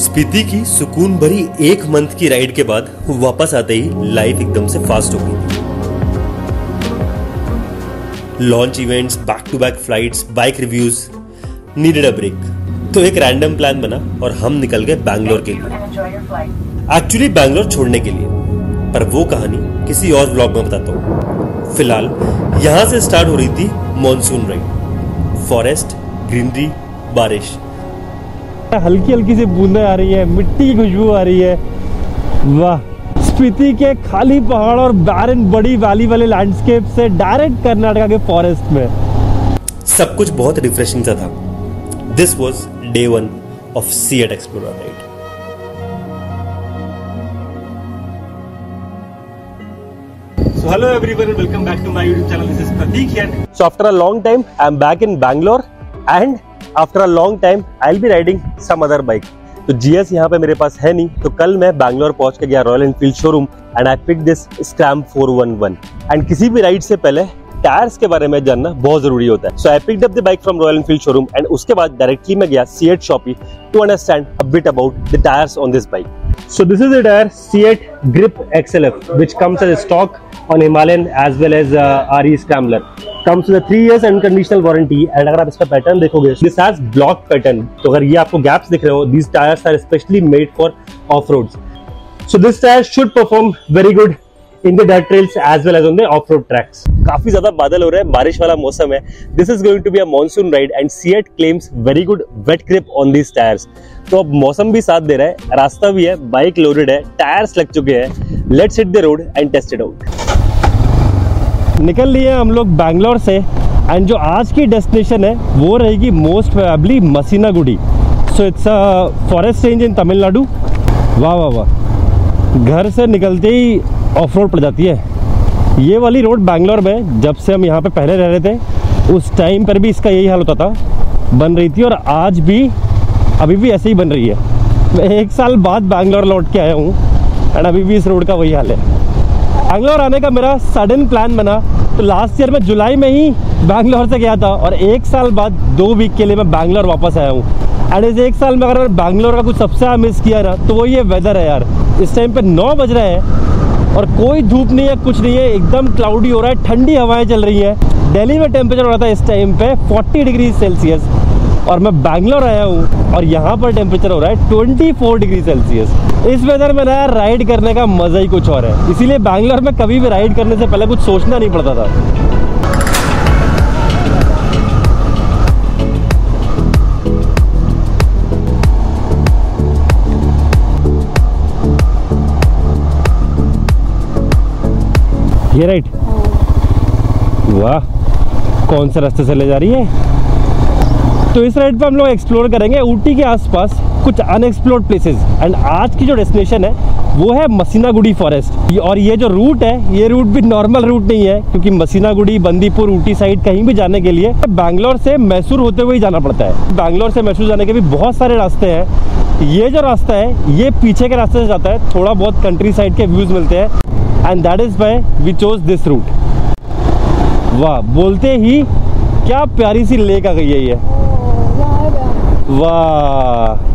स्पीति की सुकून भरी एक मंथ की राइड के बाद वापस आते ही लाइफ एकदम से फास्ट हो गई launch events back to back flights bike reviews needed a break तो एक रैंडम प्लान बना और हम निकल गए बैंगलोर के लिए। एक्चुअली बैंगलोर छोड़ने के लिए। पर वो कहानी किसी और ब्लॉग में बताता हूँ। फ़िलहाल, यहाँ से स्टार्ट हो रही थी मॉनसून राइड फॉरेस्ट ग्रीनरी बारिश। हल्की हल्की सी बूंदें आ रही है मिट्टी की खुशबू आ रही है वाह स्पीति के खाली पहाड़ और बैरन बड़ी वैली वाले लैंडस्केप से डायरेक्ट कर्नाटका के फॉरेस्ट में सब कुछ बहुत रिफ्रेशिंग सा था this was day one of CEAT explore ride So hello everyone and welcome back to my YouTube channel. This is Prateek here. So after a long time, I'm back in Bangalore and after a long time, I'll be riding some other bike. तो GS यहाँ पे मेरे पास है नहीं तो कल मैं बैंगलोर पहुँच के गया Royal Enfield showroom and I pick this Scram 411 and किसी भी राइड से पहले टायर्स के बारे में जानना बहुत ज़रूरी होता है so I up the bike from Royal Enfield showroom and उसके बाद डायरेक्टली मैं गया CEAT shoppe to understand a bit about the tyres on this bike So this is the tire C8 Grip XLF which comes as a stock on Himalayan as well as uh, RE Scrambler. With a 3 years unconditional warranty and अगर आप इसका pattern देखोगे, this has block pattern. तो अगर ये आपको gaps दिख रहे हो, these tires are especially made for off roads. So this tire should perform very good in the dirt trails as well as on the off road tracks काफ़ी ज़्यादा बादल हो रहे हैं, बारिश वाला मौसम है। This is going to be a monsoon ride and CEAT claims very good wet grip on these tyres तो अब मौसम भी साथ दे रहा है, रास्ता भी है बाइक लोडेड है टायर्स लग चुके हैं। Let's hit the road and test it out निकल लिए हम लोग बैंगलोर से। एंड जो आज की डेस्टिनेशन है, वो रहेगी most probably Masinagudi. So it's a forest range in Tamil Nadu वाह वाह वाह। घर से निकलते ही ऑफ़ रोड पड़ जाती है। ये वाली रोड बैंगलोर में, जब से हम यहाँ पे पहले रह रहे थे, उस टाइम पर भी इसका यही हाल होता था। बन रही थी और आज भी, अभी भी ऐसे ही बन रही है। मैं एक साल बाद बैंगलोर लौट के आया हूँ एंड अभी भी इस रोड का वही हाल है। बैंगलोर आने का मेरा सडन प्लान बना। तो लास्ट ईयर में जुलाई में ही बैंगलोर से गया था और एक साल बाद दो वीक के लिए मैं बैंगलोर वापस आया हूँ। एंड इस एक साल में अगर बैंगलोर का कुछ सबसे ज़्यादा मिस किया ना तो वो ये वेदर है यार। इस टाइम पे नौ बज रहे हैं और कोई धूप नहीं है, कुछ नहीं है, एकदम क्लाउडी हो रहा है, ठंडी हवाएँ चल रही हैं। दिल्ली में टेम्परेचर हो रहा था इस टाइम पे 40 डिग्री सेल्सियस और मैं बैंगलोर आया हूँ और यहाँ पर टेम्परेचर हो रहा है 24 डिग्री सेल्सियस इस वेदर में ना यार राइड करने का मज़ा ही कुछ और है। इसीलिए बैंगलोर में कभी भी राइड करने से पहले कुछ सोचना नहीं पड़ता था। ये राइट वाह। कौन से रास्ते से ले जा रही है? तो इस राइड पे हम लोग एक्सप्लोर करेंगे ऊटी के आसपास कुछ अनएक्सप्लोर्ड प्लेसेस एंड आज की जो डेस्टिनेशन है, वो है मसीनागुड़ी फॉरेस्ट और ये जो रूट है, ये रूट भी नॉर्मल रूट नहीं है, क्योंकि मसीनागुड़ी, बंदीपुर, ऊटी साइड कहीं भी जाने के लिए बैंगलोर से मैसूर होते हुए ही जाना पड़ता है. बैंगलोर से मैसूर जाने के भी बहुत सारे रास्ते हैं. ये जो रास्ता है, ये पीछे के रास्ते से जाता है. थोड़ा बहुत कंट्री साइड के व्यूज़ मिलते हैं. And that is why we chose this route वाह, बोलते ही क्या प्यारी सी लेक आ गई है ये. वाह।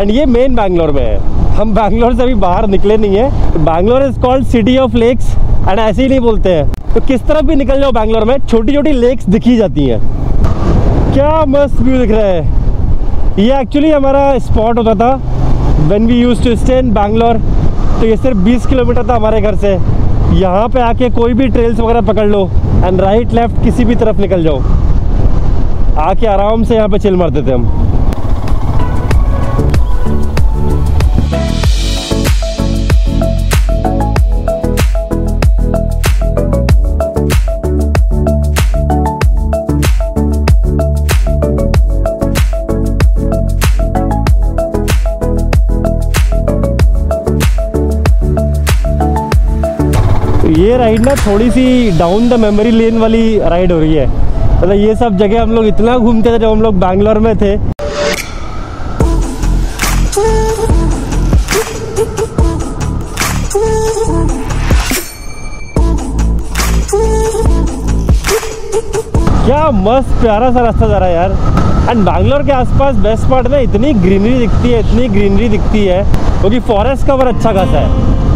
एंड ये मेन बैंगलोर में है। हम बैंगलोर से अभी बाहर निकले नहीं है। Bangalore is called city of lakes and ऐसे ही नहीं बोलते हैं। तो किस तरफ़ भी निकल जाओ बैंगलोर में छोटी छोटी लेक्स दिखी जाती हैं। क्या मस्त व्यू दिख रहा है। ये एक्चुअली हमारा स्पॉट होता था when we use to stay in Bangalore तो ये सिर्फ़ 20 किलोमीटर था हमारे घर से। यहाँ पे आके कोई भी ट्रेल्स वगैरह पकड़ लो एंड राइट लेफ़्ट किसी भी तरफ़ निकल जाओ। आके आराम से यहाँ पे चिल मारते थे हम। ये राइड ना थोड़ी सी डाउन द मेमोरी लेन वाली राइड हो रही है। मतलब ये सब जगह हम लोग इतना घूमते थे जब हम लोग बैंगलोर में थे। क्या मस्त प्यारा सा रास्ता जा रहा है यार। एंड बैंगलोर के आसपास बेस्ट पार्ट में इतनी ग्रीनरी दिखती है, इतनी ग्रीनरी दिखती है, क्योंकि फॉरेस्ट कवर अच्छा खासा है।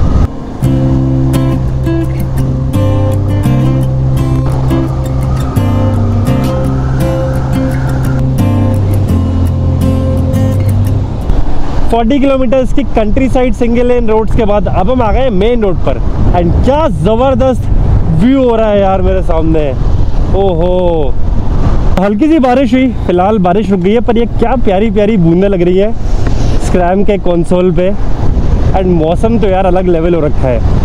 फोर्टी किलोमीटर्स की country side single lane roads के बाद अब हम आ गए मेन रोड पर। एंड क्या ज़बरदस्त व्यू हो रहा है यार मेरे सामने। ओहो। हल्की सी बारिश हुई, फ़िलहाल बारिश रुक गई है, पर ये क्या प्यारी प्यारी बूंदें लग रही है। स्क्रैम के कंसोल पे। एंड मौसम तो यार अलग लेवल हो रखा है।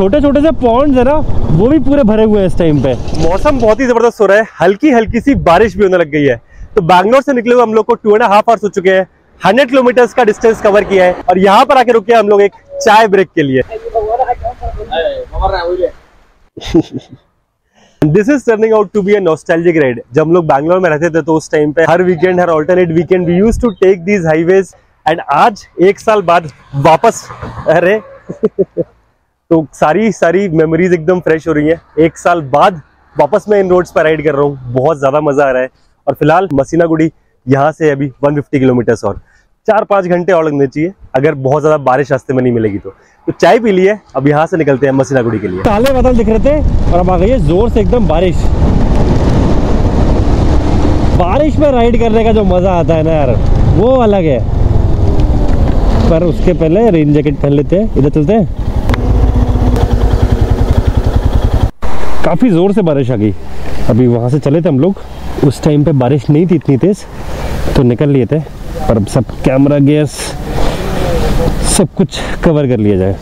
छोटे छोटे से पॉन्ड्स है ना, वो भी पूरे भरे हुए हैं इस टाइम पे। मौसम बहुत ही ज़बरदस्त हो रहा है। हल्की हल्की सी बारिश भी होने लग गई है। तो बैंगलोर से निकले हुए हम लोग को टू एंड हाफ़ आवर्स हो चुके हैं। हंड्रेड किलोमीटर का डिस्टेंस कवर किया है। और यहाँ पर आके रुके हम लोग एक चाय ब्रेक के लिए। This is turning out to be nostalgic ride जब हम लोग बैंगलोर में रहते थे तो उस टाइम पे हर weekend her alternate weekend we use to take these highways and आज एक साल बाद वापस अरे तो सारी सारी मेमोरीज एकदम फ्रेश हो रही हैं। एक साल बाद वापस मैं इन रोड्स पर राइड कर रहा हूँ। बहुत ज़्यादा मज़ा आ रहा है। और फ़िलहाल मसीना गुड़ी यहाँ से अभी 150 किलोमीटर और। चार पाँच घंटे और लगने चाहिए, अगर बहुत ज़्यादा बारिश रास्ते में नहीं मिलेगी तो। तो चाय पी लिए, अब यहाँ से निकलते हैं मसीना गुड़ी के लिए। काले बादल दिख रहे थे और अब आ गई है ज़ोर से एकदम बारिश। बारिश में राइड करने का जो मज़ा आता है ना यार, वो अलग है। पर उसके पहले रेन जैकेट पहन लेते हैं। इधर चलते हैं। काफ़ी ज़ोर से बारिश आ गई। अभी वहाँ से चले थे हम लोग। उस टाइम पे बारिश नहीं थी इतनी तेज़ तो निकल लिए थे। पर अब सब कैमरा गैस सब कुछ कवर कर लिया जाए।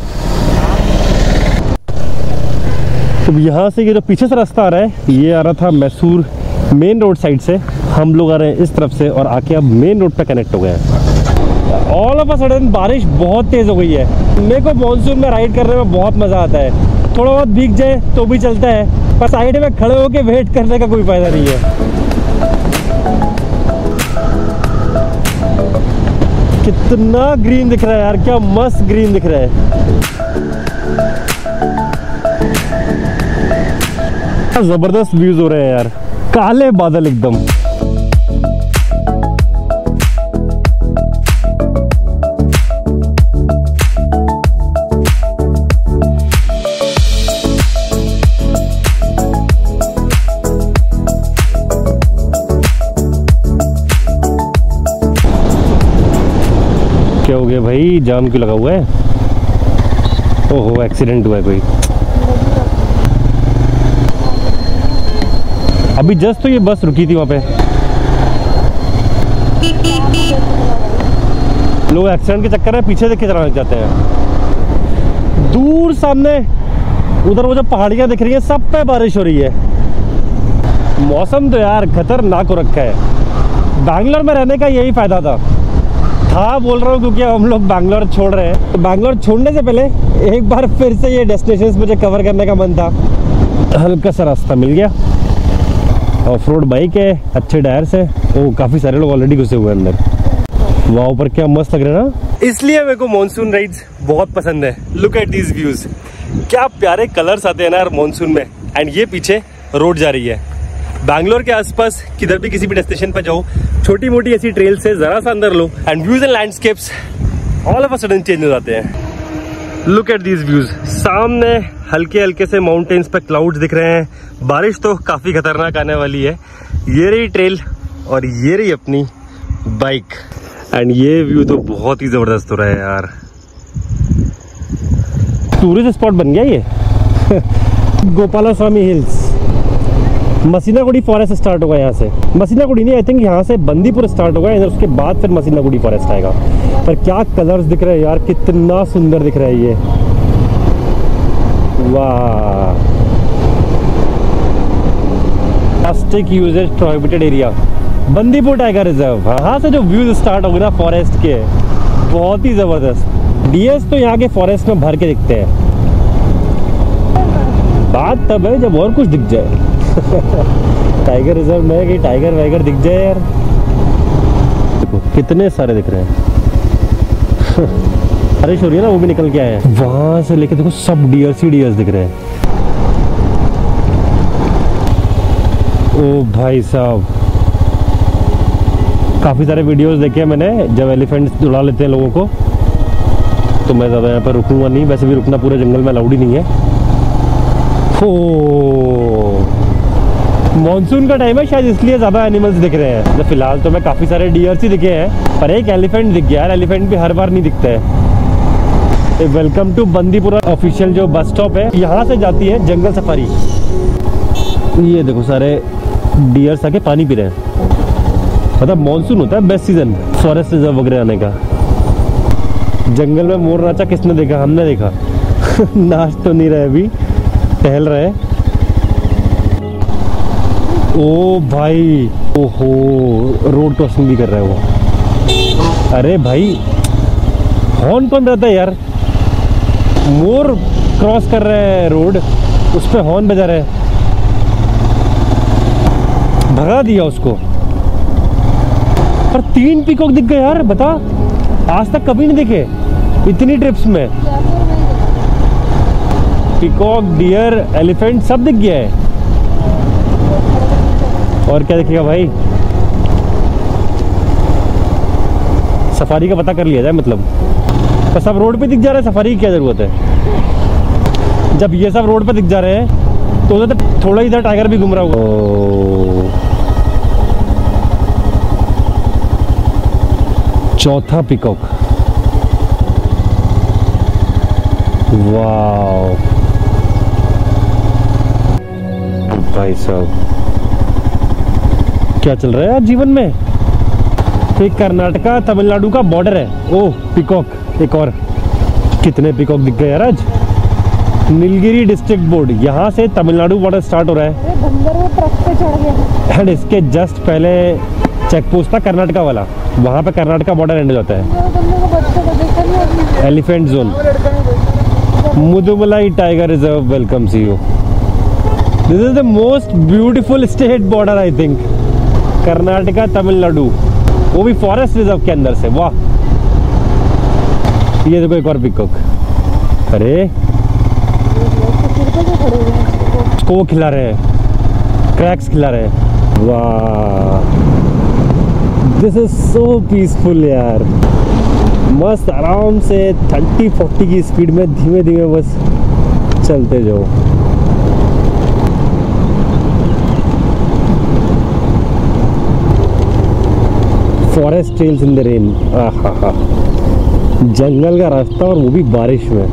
तो यहाँ से ये जो पीछे से रास्ता आ रहा है, ये आ रहा था मैसूर मेन रोड साइड से। हम लोग आ रहे हैं इस तरफ़ से और आके अब मेन रोड पे कनेक्ट हो गए हैं। ऑल ऑफ़ अ सडन बारिश बहुत तेज़ हो गई है। मेरे को मानसून में राइड करने में बहुत मज़ा आता है। थोड़ा बहुत भीग जाए तो भी चलता है, पर साइड में खड़े होके वेट करने का कोई फ़ायदा नहीं है। कितना ग्रीन दिख रहा है यार, क्या मस्त ग्रीन दिख रहा है। ज़बरदस्त व्यूज़ हो रहे हैं यार, काले बादल एकदम। गया भाई जाम क्यों लगा हुआ है? ओहो एक्सीडेंट हुआ है कोई। अभी जस्ट तो ये बस रुकी थी वहाँ पे। लोग एक्सीडेंट के चक्कर में पीछे देख के चलाने जाते हैं। दूर सामने, उधर वो जो पहाड़ियाँ दिख रही हैं, सब पे बारिश हो रही है। मौसम तो यार खतरनाक हो रखा है। बैंगलोर में रहने का यही फ़ायदा था। था बोल रहा हूँ क्योंकि हम लोग बैंगलोर छोड़ रहे हैं। तो बैंगलोर छोड़ने से पहले एक बार फिर से ये डेस्टिनेशन मुझे कवर करने का मन था। हल्का सा रास्ता मिल गया। ऑफ़ रोड बाइक है, अच्छे टायर्स है। तो काफ़ी सारे लोग ऑलरेडी घुसे हुए अंदर। वहाँ, ऊपर क्या मस्त लग रहा है ना? इसलिए मेरे को मानसून राइड्स बहुत पसंद है। लुक एट दीज व्यूज़ क्या प्यारे कलर्स आते हैं ना यार मानसून में। एंड ये पीछे रोड जा रही है। बैंगलोर के आसपास किधर भी किसी भी डेस्टिनेशन पर जाओ छोटी मोटी ऐसी ट्रेल से जरा सा अंदर लो and views and landscapes all of a sudden change हो जाते हैं। लुक एट दीज व्यूज़ सामने हल्के हल्के से माउंटेन्स पर क्लाउड्स दिख रहे हैं। बारिश तो काफ़ी खतरनाक आने वाली है। ये रही ट्रेल और ये रही अपनी बाइक एंड ये व्यू तो बहुत ही ज़बरदस्त हो रहा है यार। टूरिस्ट स्पॉट बन गया ये। Gopala Swamy hills Masinagudi forest start होगा यहाँ से। मसीनागुड़ी नहीं आई थिंक यहाँ से बंदीपुर स्टार्ट होगा और उसके बाद फिर मसीनागुड़ी फॉरेस्ट आएगा। पर क्या कलर्स दिख रहे हैं यार, कितना सुंदर दिख रहा है ये। वाह। Plastic usage prohibited area Bandipur tiger reserve यहाँ से जो व्यूज़ स्टार्ट हो ना फॉरेस्ट के, बहुत ही ज़बरदस्त। डीएस तो यहाँ के फॉरेस्ट में भर के दिखते हैं। बात तब है जब और कुछ दिख जाए। टाइगर रिज़र्व में कि टाइगर वाइगर दिख जाए यार। देखो, कितने सारे दिख रहे हैं। बारिश हो रही है ना, वो भी निकल के आए हैं। वहाँ से लेके देखो, सब डियर्स ही डियर्स दिख रहे हैं। ओ भाई साहब। काफ़ी सारे वीडियोस देखे हैं मैंने, जब एलिफेंट्स उड़ा लेते हैं लोगों को। तो मैं ज़्यादा यहाँ पर रुकूँगा नहीं, वैसे भी रुकना पूरे जंगल में अलाउड ही नहीं है। मानसून का टाइम है, शायद इसलिए ज़्यादा एनिमल्स दिख रहे हैं। तो फ़िलहाल तो मैं काफ़ी सारे डियर्स ही दिखे हैं, पर एक एलिफेंट दिख गया यार एलिफेंट भी हर बार नहीं दिखता। है वेलकम टू बंदीपुरा ऑफिशियल जो बस स्टॉप है, यहाँ से जाती है जंगल सफारी। ये देखो सारे डियर्स आके पानी पी रहे हैं। मतलब मानसून होता है बेस्ट सीज़न फॉरेस्ट रिज़र्व वगैरह आने का। जंगल में मोर नाचा किसने देखा? हमने देखा। नाच तो नहीं रहे अभी, टहल रहे। ओ भाई ओहो रोड क्रॉसिंग भी कर रहा है वो अरे भाई हॉर्न कौन रहता है यार? मोर क्रॉस कर रहे हैं रोड उस पर हॉर्न बजा रहे हैं। भगा दिया उसको। पर तीन पिकॉक दिख गए यार बता। आज तक कभी नहीं दिखे। इतनी ट्रिप्स में। पिकॉक डियर एलिफेंट सब दिख गया है। और क्या दिखेगा भाई? सफारी का पता कर लिया जाए मतलब। तो सब रोड पे दिख जा रहा है, सफारी की क्या ज़रूरत है? जब ये सब रोड पे दिख जा रहे हैं तो उधर तो थोड़ा इधर टाइगर भी घूम रहा होगा। चौथा पिकॉक। वाओ। भाई साहब। क्या चल रहा है आज जीवन में? एक कर्नाटका तमिलनाडु का बॉर्डर है। ओह पिकॉक एक और। कितने पिकॉक दिख गए यार आज? नीलगिरी डिस्ट्रिक्ट बोर्ड यहाँ से तमिलनाडु बॉर्डर स्टार्ट हो रहा है। एंड इसके जस्ट पहले चेक पोस्ट था कर्नाटका वाला। वहाँ पे कर्नाटका बॉर्डर एंड हो जाता है। Elephant zone Mudumalai tiger reserve welcome see you this is the most beautiful state border I think Karnataka, Tamil Nadu. वो भी फॉरेस्ट रिज़र्व के अंदर से, वाह। ये देखो एक और पिकॉक अरे। उसको वो खिला रहे हैं। क्रैक्स खिला रहे हैं। वाह। दिस इज़ सो पीसफुल यार। मस्त, आराम से 30 40 की स्पीड में धीमे धीमे बस चलते जाओ। Forest trails in the rain जंगल का रास्ता और वो भी बारिश में।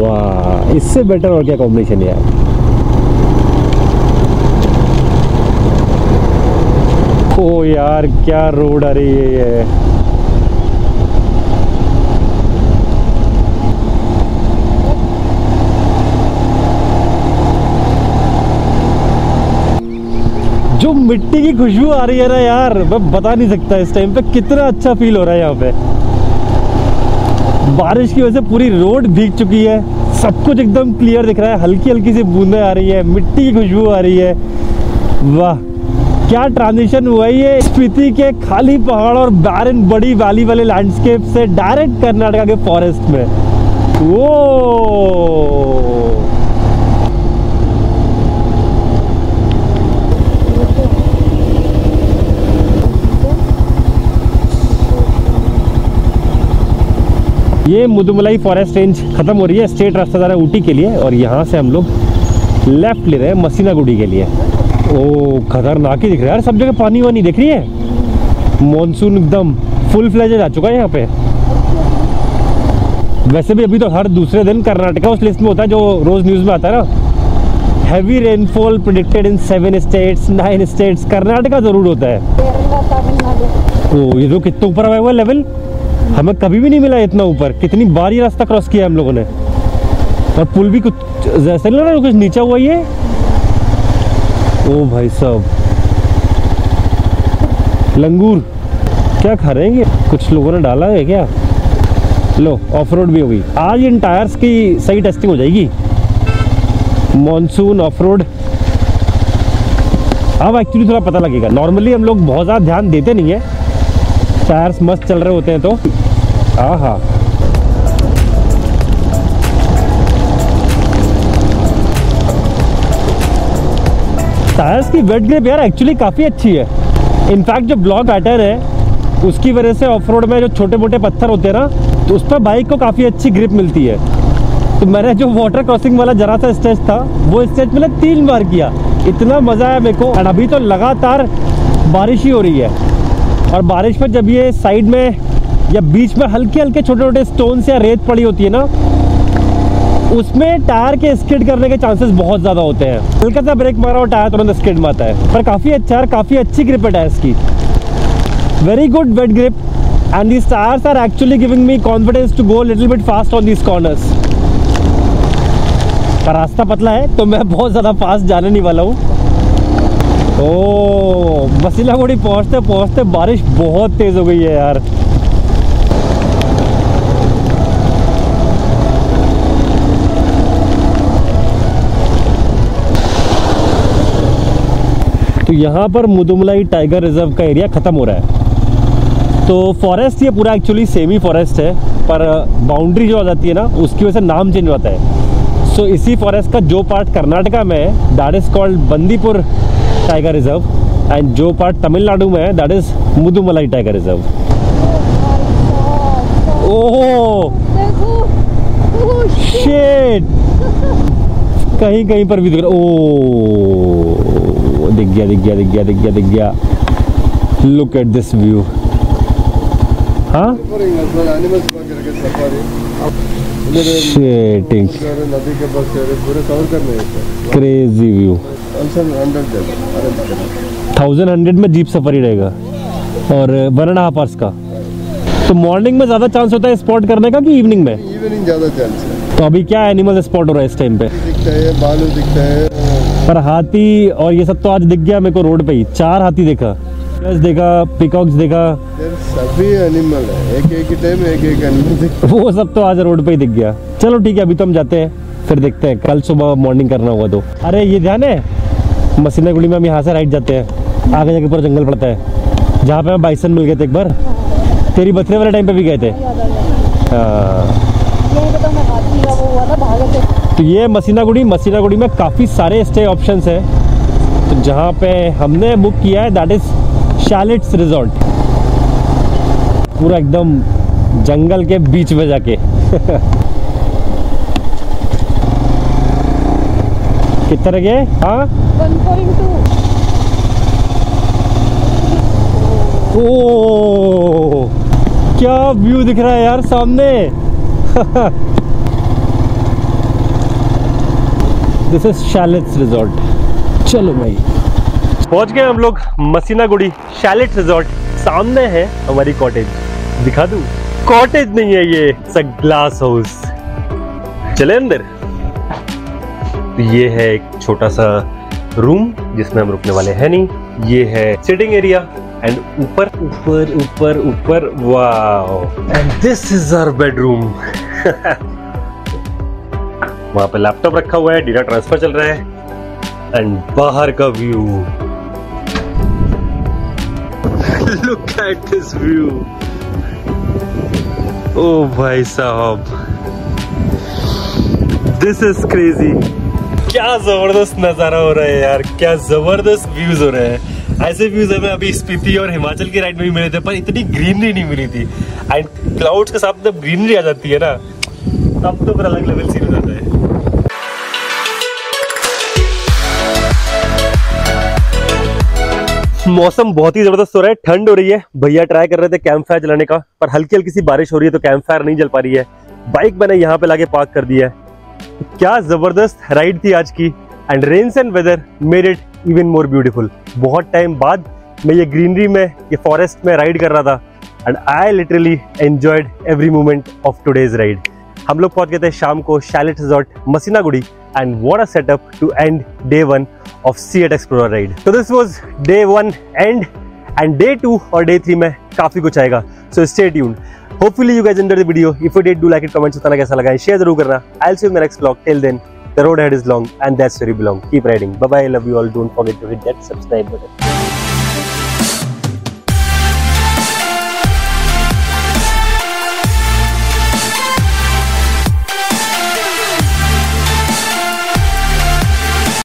वाह, इससे बेटर और क्या कॉम्बिनेशन यार? ओ यार, क्या रोड आ रही है ये जो मिट्टी की खुशबू आ रही है ना यार। मैं बता नहीं सकता इस टाइम पे कितना अच्छा फील हो रहा है यहाँ पे। बारिश की वजह से पूरी रोड भीग चुकी है। सब कुछ एकदम क्लियर दिख रहा है। हल्की हल्की सी बूंदें आ रही है। मिट्टी की खुशबू आ रही है। वाह, क्या ट्रांजिशन हुआ है ये स्पीति के खाली पहाड़ और बैरन बड़ी वैली वाले लैंडस्केप से डायरेक्ट कर्नाटका के फॉरेस्ट में। वो ये मुदुमलाई फॉरेस्ट रेंज खत्म हो रही है स्टेट रास्ता जा रहा है ऊटी के लिए और यहाँ से हम लोग लेफ़्ट ले रहे हैं मसीनागुड़ी के लिए। ओ, खतरनाक ही दिख रहा है यार, सब जगह पानी वानी दिख रही है। मॉनसून एकदम फुल फ्लेज आ चुका है यहाँ पे। वैसे भी अभी तो हर दूसरे दिन कर्नाटका उस लिस्ट में होता है जो रोज न्यूज़ में आता है ना। Heavy rainfall predicted in seven states nine states Karnataka ज़रूर होता है। ओ, ये तो कितना ऊपर आया हुआ लेवल हमें कभी भी नहीं मिला इतना ऊपर। कितनी बार रास्ता क्रॉस किया हम लोगों ने। और पुल भी कुछ जैसे नहीं लग रहा, कुछ नीचा हुआ ये ओ भाई साहब। लंगूर, क्या खा रहे हैं ये? कुछ लोगों ने डाला है क्या? लो ऑफ़ रोड भी हो गई। आज इन टायर्स की सही टेस्टिंग हो जाएगी। मॉनसून ऑफ़ रोड अब एक्चुअली थोड़ा पता लगेगा। नॉर्मली हम लोग बहुत ज़्यादा ध्यान देते नहीं है। टायर्स मस्त चल रहे होते हैं तो। हाँ हाँ टायर्स की वेट ग्रिप यार एक्चुअली काफ़ी अच्छी है। इनफैक्ट जो ब्लॉक बैटर है, उसकी वजह से ऑफ़ रोड में जो छोटे मोटे पत्थर होते हैं ना तो उस पर बाइक को काफ़ी अच्छी ग्रिप मिलती है। तो मैंने जो वाटर क्रॉसिंग वाला जरा सा स्टेज था, वो स्टेज मैंने तीन बार किया। इतना मज़ा आया मेरे को। एंड अभी तो लगातार बारिश ही हो रही है। और बारिश में जब ये साइड में या बीच में हल्के हल्के छोटे छोटे स्टोन या रेत पड़ी होती है ना, उसमें टायर के स्किड करने के चांसेस बहुत ज़्यादा होते हैं। हल्का सा ब्रेक मारा और टायर तुरंत स्किड मारता है। पर काफ़ी अच्छा है काफ़ी अच्छी ग्रिप है टायर्स की। Very good wet grip and these tyres are actually giving me confidence to go little bit fast on these corners पर रास्ता पतला है तो मैं बहुत ज़्यादा फास्ट जाने नहीं वाला हूँ। ओ मसीलागुड़ी पहुँचते पहुँचते बारिश बहुत तेज़ हो गई है यार। तो यहाँ पर मुदुमलाई टाइगर रिज़र्व का एरिया ख़त्म हो रहा है। तो फॉरेस्ट ये पूरा एक्चुअली सेमी फॉरेस्ट है, पर बाउंड्री जो आ जाती है ना, उसकी वजह से नाम चेंज होता है। सो इसी फॉरेस्ट का जो पार्ट कर्नाटका में है that is called Bandipur tiger reserve and जो पार्ट तमिलनाडु में है that is Mudumalai tiger reserve oh! Shit कहीं कहीं पर भी दिख रहा ओ, दिख गया दिख गया दिख गया दिख गया दिख गया। लुक एट दिस व्यू हाँ? शेटिंग नदी के बस पूरे कवर करने हैं क्रेजी व्यू थाउज़ेंड हंड्रेड में जीप सफारी रहेगा। और वन एंड हाफ़ आवर्स का। तो मॉर्निंग में ज़्यादा चांस होता है स्पॉट करने का कि इवनिंग में? इवनिंग ज़्यादा चांस है। तो अभी क्या एनिमल स्पॉट हो रहा है इस टाइम पे? दिखता है बालू दिखता है। पर हाथी और ये सब तो आज दिख गया मेरे को रोड पे ही। चार हाथी देखा। देखा पिकॉक्स देखा। सभी एनिमल है। एक एक टाइम एक एक एनिमल वो सब तो आज रोड पे ही दिख गया। चलो ठीक है, अभी तो हम जाते हैं, फिर देखते हैं। कल सुबह मॉर्निंग करना होगा तो। अरे, ये ध्यान है? मसीना गुड़ी में हम यहाँ से राइट जाते हैं। आगे जाके पूरा जंगल पड़ता है। जहाँ पे हम बाइसन मिल गए थे एक बार। तेरी बर्थडे वाले टाइम पे भी गए थे। हाँ। तो ये मसीना गुड़ी मसीना गुड़ी में काफ़ी सारे स्टे ऑप्शंस हैं। तो जहाँ पे हमने बुक किया है दैट इज़ शैलिट्स रिजॉर्ट पूरा एकदम जंगल के बीच में जाके। कितना रह गए हाँ ओ क्या व्यू दिख रहा है यार सामने? दिस इज़ शैलेट्स रिजॉर्ट चलो भाई। पहुँच गए हम लोग मसीनागुड़ी शैलेट रिजॉर्ट सामने है हमारी कॉटेज दिखा दू? कॉटेज नहीं है ये ग्लास हाउस चले अंदर। ये है एक छोटा सा रूम जिसमें हम रुकने वाले हैं नहीं। ये है सिटिंग एरिया एंड ऊपर ऊपर ऊपर ऊपर वाह and this is our bedroom वहाँ पे लैपटॉप रखा हुआ है डेटा ट्रांसफ़र चल रहा है एंड बाहर का view look at this view oh भाई साहब। दिस इज़ क्रेजी क्या ज़बरदस्त नज़ारा हो रहा है यार। क्या ज़बरदस्त व्यूज़ हो रहे हैं। ऐसे व्यूज़ हमें अभी स्पीति और हिमाचल की राइड में भी मिले थे, पर इतनी ग्रीनरी नहीं मिली थी। एंड क्लाउड्स के साथ जब ग्रीनरी आ जाती है ना। तब तो फिर अलग लेवल सीन मौसम बहुत ही ज़बरदस्त हो रहा है। ठंड हो रही है। भैया ट्राई कर रहे थे कैंप फायर जलाने का, पर हल्की हल्की सी बारिश हो रही है तो कैंप फायर नहीं जल पा रही है। बाइक मैंने यहाँ पे लाके पार्क कर दिया है। क्या ज़बरदस्त राइड थी आज की। And rains and weather made it even more beautiful बहुत टाइम बाद मैं ये ग्रीनरी में, ये फॉरेस्ट में राइड कर रहा था। And I literally enjoyed every moment of today's ride हम लोग पहुँच गए थे शाम को chalet resort Masinagudi. And what a setup to end day one of C8 Explorer ride. So this was day one end and day two और day three में काफ़ी कुछ आएगा. So stay tuned. Hopefully you guys enjoyed the video. If you did, do like it, comment बताना कैसा लगा है, share ज़रूर करना. In the next vlog. Till then, the road ahead is long and that's where you belong. Keep riding. Bye bye. Love you all. Don't forget to hit that subscribe button.